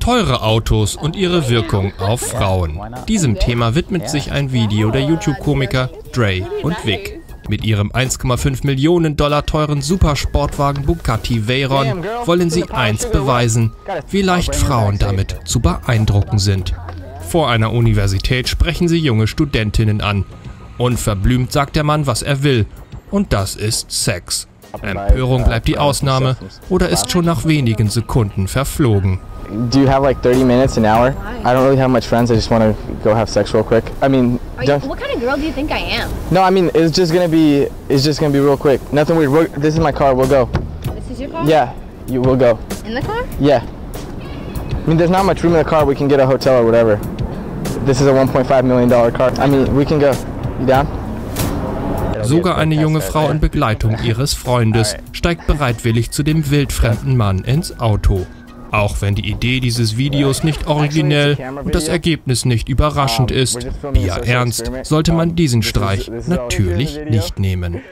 Teure Autos und ihre Wirkung auf Frauen. Diesem Thema widmet sich ein Video der YouTube-Komiker Dre und Vic. Mit ihrem 1,5 Millionen Dollar teuren Supersportwagen Bugatti Veyron wollen sie eins beweisen, wie leicht Frauen damit zu beeindrucken sind. Vor einer Universität sprechen sie junge Studentinnen an. Unverblümt sagt der Mann, was er will. Und das ist Sex. Empörung bleibt die Ausnahme oder ist schon nach wenigen Sekunden verflogen. Do you have like 30 minutes, an hour? I don't really have much friends. I just want to go have sex real quick. I mean, you, what kind of girl do you think I am? no, I mean it's just gonna be it's just gonna be real quick. Nothing weird. We're, this is my car. We'll go. This is your car? Yeah, you will go. In the car? Yeah. I mean, there's not much room in the car. We can get a hotel or whatever. This is a 1.5 million dollar car. I mean, we can go. You down? Sogar eine junge Frau in Begleitung ihres Freundes steigt bereitwillig zu dem wildfremden Mann ins Auto. Auch wenn die Idee dieses Videos nicht originell und das Ergebnis nicht überraschend ist, Bia ernst, sollte man diesen Streich natürlich nicht nehmen.